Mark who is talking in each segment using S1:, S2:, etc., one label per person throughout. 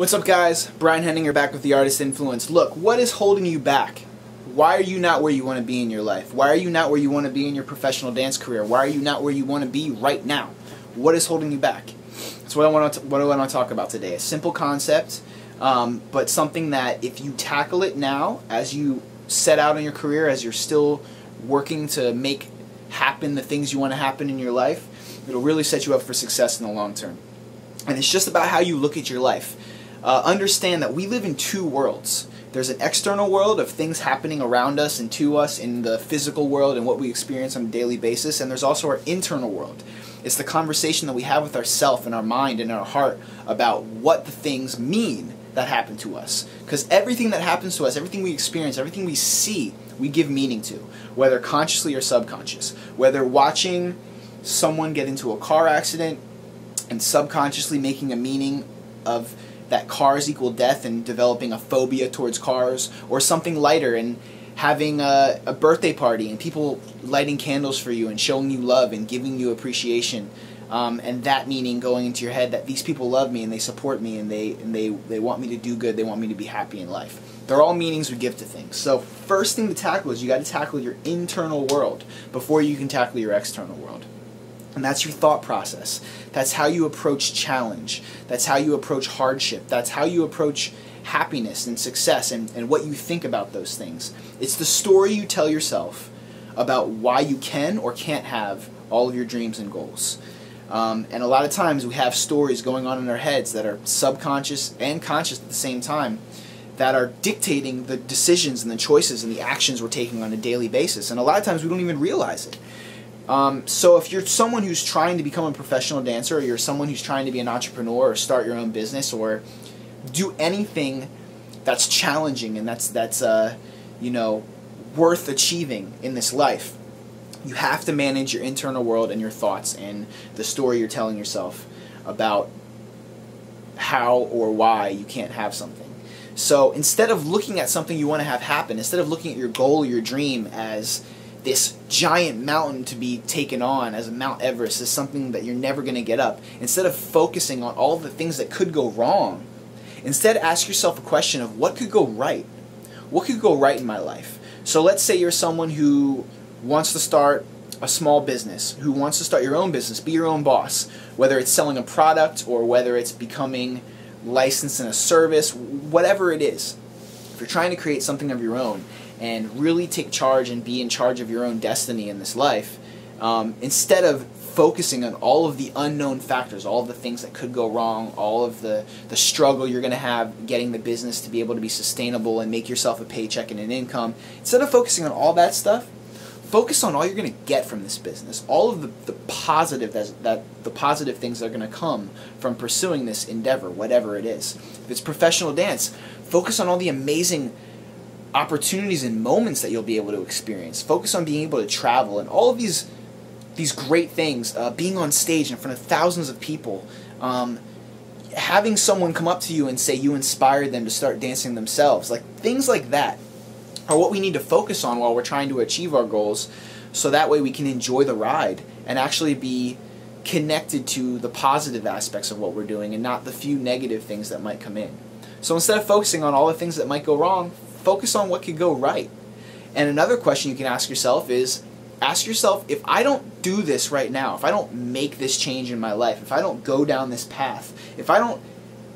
S1: What's up, guys? Brian Henninger back with the Artist Influence. Look, what is holding you back? Why are you not where you want to be in your life? Why are you not where you want to be in your professional dance career? Why are you not where you want to be right now? What is holding you back? That's what I want to what I want to talk about today. A simple concept, um, but something that if you tackle it now, as you set out in your career, as you're still working to make happen the things you want to happen in your life, it'll really set you up for success in the long term. And it's just about how you look at your life uh, understand that we live in two worlds. There's an external world of things happening around us and to us in the physical world and what we experience on a daily basis, and there's also our internal world. It's the conversation that we have with ourself and our mind and our heart about what the things mean that happen to us. Because everything that happens to us, everything we experience, everything we see, we give meaning to, whether consciously or subconscious. Whether watching someone get into a car accident and subconsciously making a meaning of that cars equal death and developing a phobia towards cars, or something lighter and having a, a, birthday party and people lighting candles for you and showing you love and giving you appreciation. Um, and that meaning going into your head that these people love me and they support me and they and they, they want me to do good, they want me to be happy in life. They're all meanings we give to things. So first thing to tackle is you got to tackle your internal world before you can tackle your external world. And that's your thought process. That's how you approach challenge. That's how you approach hardship. That's how you approach happiness and success and, and what you think about those things. It's the story you tell yourself about why you can or can't have all of your dreams and goals. Um, and a lot of times we have stories going on in our heads that are subconscious and conscious at the same time that are dictating the decisions and the choices and the actions we're taking on a daily basis. And a lot of times we don't even realize it. Um, so if you're someone who's trying to become a professional dancer, or you're someone who's trying to be an entrepreneur, or start your own business, or do anything that's challenging and that's that's uh, you know worth achieving in this life, you have to manage your internal world and your thoughts and the story you're telling yourself about how or why you can't have something. So instead of looking at something you want to have happen, instead of looking at your goal or your dream as this giant mountain to be taken on as a Mount Everest is something that you're never going to get up. Instead of focusing on all the things that could go wrong, instead ask yourself a question of what could go right? What could go right in my life? So let's say you're someone who wants to start a small business, who wants to start your own business, be your own boss, whether it's selling a product or whether it's becoming licensed in a service, whatever it is. If you're trying to create something of your own, and really take charge and be in charge of your own destiny in this life um, instead of focusing on all of the unknown factors, all the things that could go wrong, all of the, the struggle you're going to have getting the business to be able to be sustainable and make yourself a paycheck and an income, instead of focusing on all that stuff, focus on all you're going to get from this business, all of the, the positive that, that the positive things that are going to come from pursuing this endeavor, whatever it is. If it's professional dance, focus on all the amazing opportunities and moments that you'll be able to experience. Focus on being able to travel and all of these these great things. Uh, being on stage in front of thousands of people. Um, having someone come up to you and say you inspired them to start dancing themselves. Like things like that are what we need to focus on while we're trying to achieve our goals so that way we can enjoy the ride and actually be connected to the positive aspects of what we're doing and not the few negative things that might come in. So instead of focusing on all the things that might go wrong, focus on what could go right. And another question you can ask yourself is ask yourself if I don't do this right now, if I don't make this change in my life, if I don't go down this path, if I don't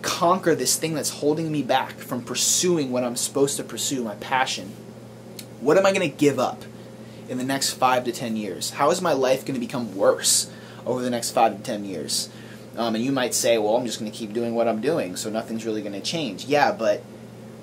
S1: conquer this thing that's holding me back from pursuing what I'm supposed to pursue, my passion, what am I going to give up in the next five to ten years? How is my life going to become worse over the next five to ten years? Um, and you might say, well, I'm just going to keep doing what I'm doing, so nothing's really going to change. Yeah, but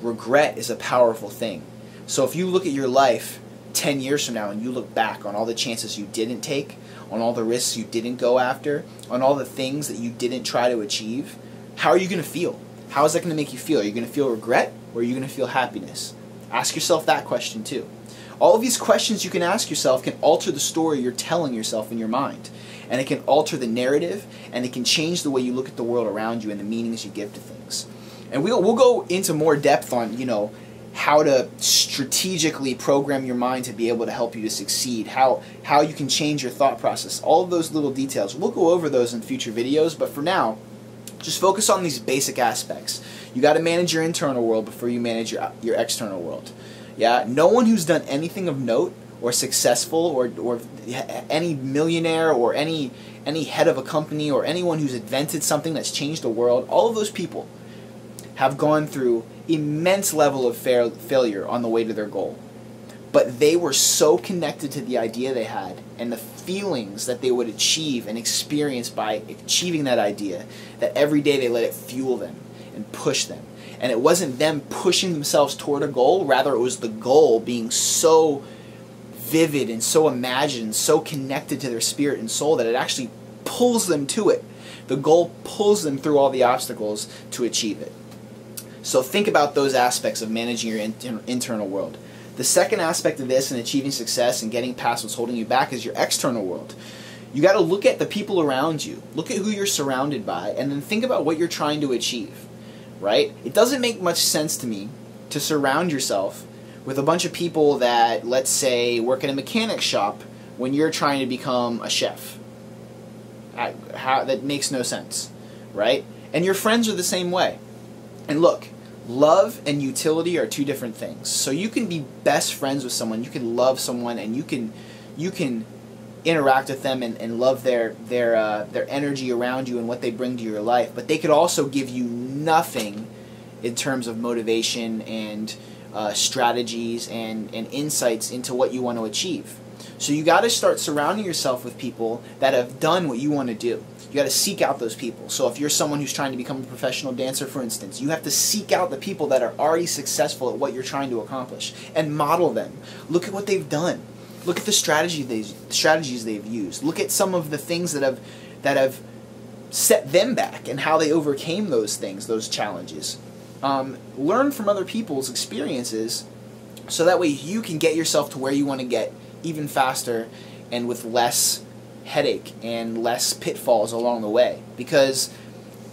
S1: regret is a powerful thing. So if you look at your life 10 years from now and you look back on all the chances you didn't take, on all the risks you didn't go after, on all the things that you didn't try to achieve, how are you going to feel? How is that going to make you feel? Are you going to feel regret or are you going to feel happiness? Ask yourself that question too. All of these questions you can ask yourself can alter the story you're telling yourself in your mind. And it can alter the narrative and it can change the way you look at the world around you and the meanings you give to things and we'll we'll go into more depth on you know how to strategically program your mind to be able to help you to succeed how how you can change your thought process all of those little details we'll go over those in future videos but for now Just focus on these basic aspects. You got to manage your internal world before you manage your your external world. Yeah, no one who's done anything of note or successful or or any millionaire or any any head of a company or anyone who's invented something that's changed the world, all of those people have gone through immense level of fail, failure on the way to their goal. But they were so connected to the idea they had and the feelings that they would achieve and experience by achieving that idea that every day they let it fuel them and push them. And it wasn't them pushing themselves toward a goal, rather, it was the goal being so vivid and so imagined, so connected to their spirit and soul that it actually pulls them to it. The goal pulls them through all the obstacles to achieve it. So think about those aspects of managing your inter- internal world. The second aspect of this and achieving success and getting past what's holding you back is your external world. You got to look at the people around you, look at who you're surrounded by, and then think about what you're trying to achieve. Right? It doesn't make much sense to me to surround yourself with a bunch of people that, let's say, work in a mechanic shop when you're trying to become a chef. That makes no sense, right? And your friends are the same way. And look, love and utility are two different things. So you can be best friends with someone, you can love someone, and you can you can interact with them and, and love their their uh, their energy around you and what they bring to your life. But they could also give you nothing in terms of motivation and uh, strategies and, and insights into what you want to achieve. So you got to start surrounding yourself with people that have done what you want to do. You got to seek out those people. So if you're someone who's trying to become a professional dancer, for instance, you have to seek out the people that are already successful at what you're trying to accomplish and model them. Look at what they've done. Look at the strategy they strategies they've used. Look at some of the things that have that have set them back and how they overcame those things, those challenges. Um, learn from other people's experiences so that way you can get yourself to where you want to get even faster and with less headache and less pitfalls along the way. Because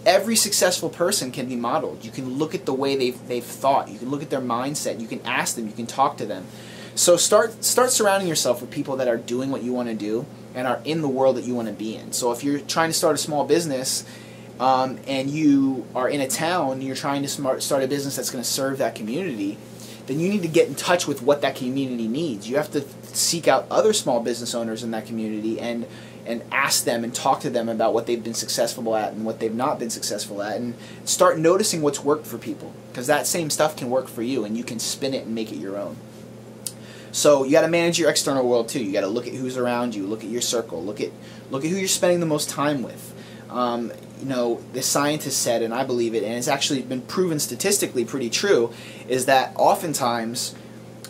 S1: every successful person can be modeled. You can look at the way they've, they've thought. You can look at their mindset. You can ask them. You can talk to them. So start start surrounding yourself with people that are doing what you want to do and are in the world that you want to be in. So if you're trying to start a small business um, and you are in a town you're trying to smart, start a business that's going to serve that community then you need to get in touch with what that community needs. You have to seek out other small business owners in that community and and ask them and talk to them about what they've been successful at and what they've not been successful at and start noticing what's worked for people because that same stuff can work for you and you can spin it and make it your own. So you got to manage your external world too. You got to look at who's around you, look at your circle, look at look at who you're spending the most time with. Um, you know, the scientists said, and I believe it, and it's actually been proven statistically pretty true, is that oftentimes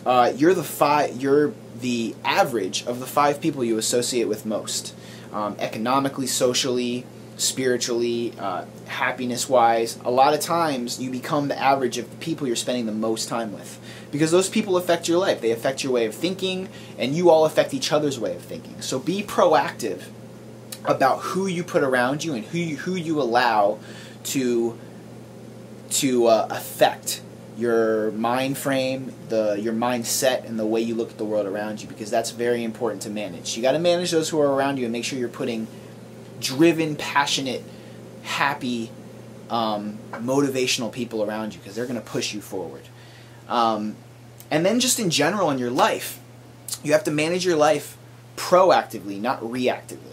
S1: uh, you're the five, you're the average of the five people you associate with most, um, economically, socially, spiritually, uh, happiness wise. A lot of times you become the average of the people you're spending the most time with. Because those people affect your life. They affect your way of thinking, and you all affect each other's way of thinking. So be proactive about who you put around you and who you, who you allow to to uh, affect your mind frame, the your mindset, and the way you look at the world around you, because that's very important to manage. You got to manage those who are around you and make sure you're putting driven, passionate, happy, um, motivational people around you, because they're going to push you forward. Um, and then just in general in your life, you have to manage your life proactively, not reactively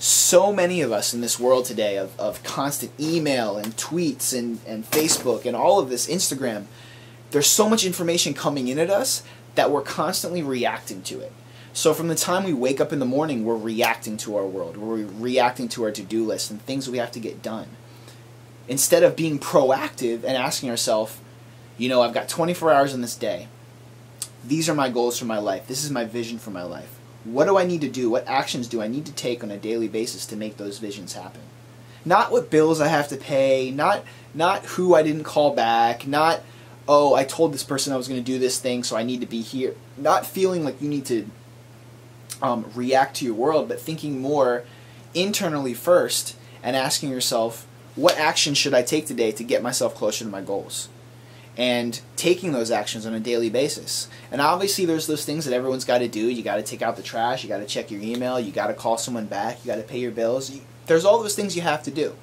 S1: so many of us in this world today of, of constant email and tweets and, and Facebook and all of this Instagram, there's so much information coming in at us that we're constantly reacting to it. So from the time we wake up in the morning, we're reacting to our world. We're reacting to our to-do list and things we have to get done. Instead of being proactive and asking ourselves, you know, I've got 24 hours in this day. These are my goals for my life. This is my vision for my life what do I need to do? What actions do I need to take on a daily basis to make those visions happen? Not what bills I have to pay, not not who I didn't call back, not oh, I told this person I was going to do this thing, so I need to be here. Not feeling like you need to um, react to your world, but thinking more internally first and asking yourself, what action should I take today to get myself closer to my goals? And taking those actions on a daily basis. And obviously, there's those things that everyone's got to do. You got to take out the trash, you got to check your email, you got to call someone back, you got to pay your bills. There's all those things you have to do.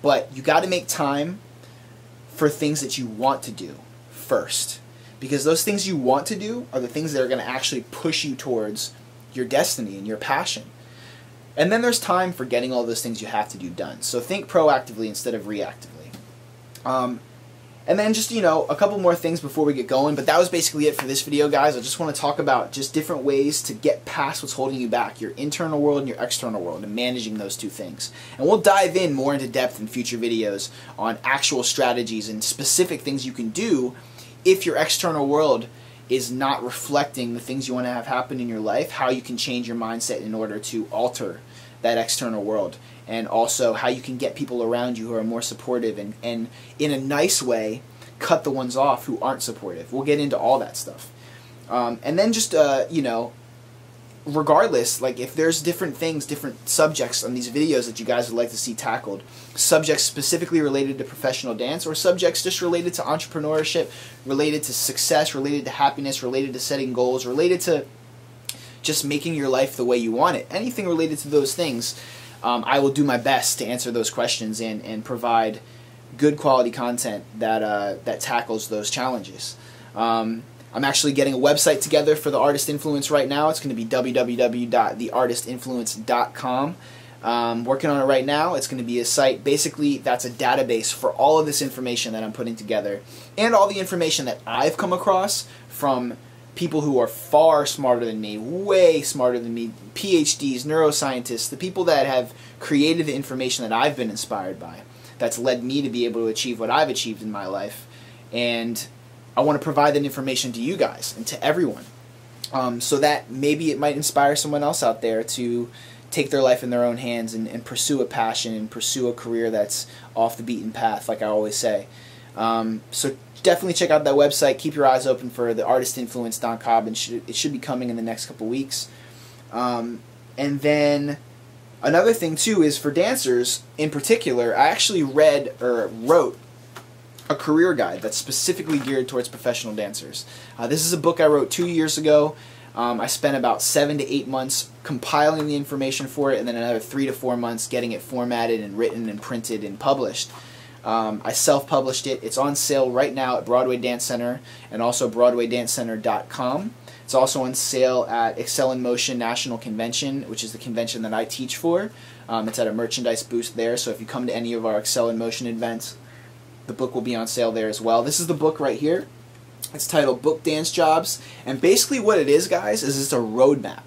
S1: but you got to make time for things that you want to do first. Because those things you want to do are the things that are going to actually push you towards your destiny and your passion. And then there's time for getting all those things you have to do done. So think proactively instead of reactively. Um, and then just, you know, a couple more things before we get going, but that was basically it for this video, guys. I just want to talk about just different ways to get past what's holding you back, your internal world and your external world, and managing those two things. And we'll dive in more into depth in future videos on actual strategies and specific things you can do if your external world is not reflecting the things you want to have happen in your life, how you can change your mindset in order to alter that external world and also how you can get people around you who are more supportive and, and in a nice way cut the ones off who aren't supportive. We'll get into all that stuff. Um, and then just, uh, you know, regardless, like if there's different things, different subjects on these videos that you guys would like to see tackled, subjects specifically related to professional dance or subjects just related to entrepreneurship, related to success, related to happiness, related to setting goals, related to just making your life the way you want it, anything related to those things, um, I will do my best to answer those questions and, and provide good quality content that, uh, that tackles those challenges. Um, I'm actually getting a website together for the Artist Influence right now. It's going to be www.theartistinfluence.com. Um, working on it right now. It's going to be a site, basically, that's a database for all of this information that I'm putting together and all the information that I've come across from people who are far smarter than me, way smarter than me, PhDs, neuroscientists, the people that have created the information that I've been inspired by, that's led me to be able to achieve what I've achieved in my life. And I want to provide that information to you guys and to everyone. Um, so that maybe it might inspire someone else out there to take their life in their own hands and, and, pursue a passion and pursue a career that's off the beaten path, like I always say. Um, so definitely check out that website. Keep your eyes open for the artistinfluence.com, and should, it should be coming in the next couple weeks. Um, and then another thing too is for dancers in particular. I actually read or wrote a career guide that's specifically geared towards professional dancers. Uh, this is a book I wrote two years ago. Um, I spent about seven to eight months compiling the information for it, and then another three to four months getting it formatted and written and printed and published. Um, I self-published it. It's on sale right now at Broadway Dance Center and also BroadwayDanceCenter.com. It's also on sale at Excel in Motion National Convention, which is the convention that I teach for. Um, it's at a merchandise booth there, so if you come to any of our Excel in Motion events, the book will be on sale there as well. This is the book right here. It's titled Book Dance Jobs, and basically what it is, guys, is it's a roadmap.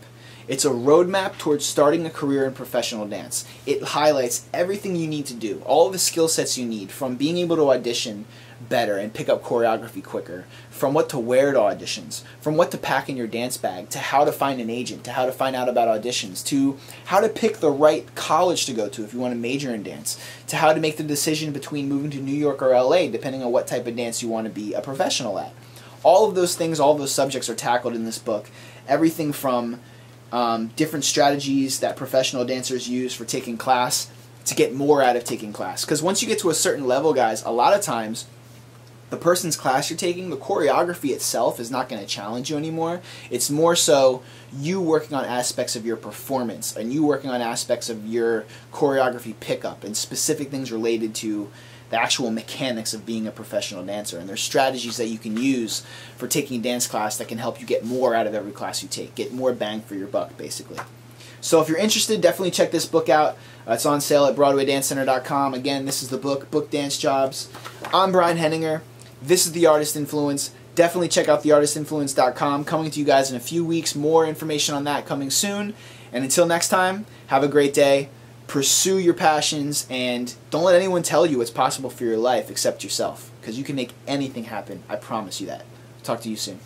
S1: It's a roadmap towards starting a career in professional dance. It highlights everything you need to do, all the skill sets you need, from being able to audition better and pick up choreography quicker, from what to wear to auditions, from what to pack in your dance bag, to how to find an agent, to how to find out about auditions, to how to pick the right college to go to if you want to major in dance, to how to make the decision between moving to New York or LA, depending on what type of dance you want to be a professional at. All of those things, all of those subjects are tackled in this book. Everything from um, different strategies that professional dancers use for taking class to get more out of taking class. Because once you get to a certain level, guys, a lot of times the person's class you're taking, the choreography itself is not going to challenge you anymore. It's more so you working on aspects of your performance and you working on aspects of your choreography pickup and specific things related to the actual mechanics of being a professional dancer. And there's strategies that you can use for taking dance class that can help you get more out of every class you take, get more bang for your buck, basically. So if you're interested, definitely check this book out. Uh, it's on sale at BroadwayDanceCenter.com. Again, this is the book, Book Dance Jobs. I'm Brian Henninger. This is The Artist Influence. Definitely check out theartistinfluence.com. Coming to you guys in a few weeks. More information on that coming soon. And until next time, have a great day pursue your passions and don't let anyone tell you what's possible for your life except yourself because you can make anything happen. I promise you that. Talk to you soon.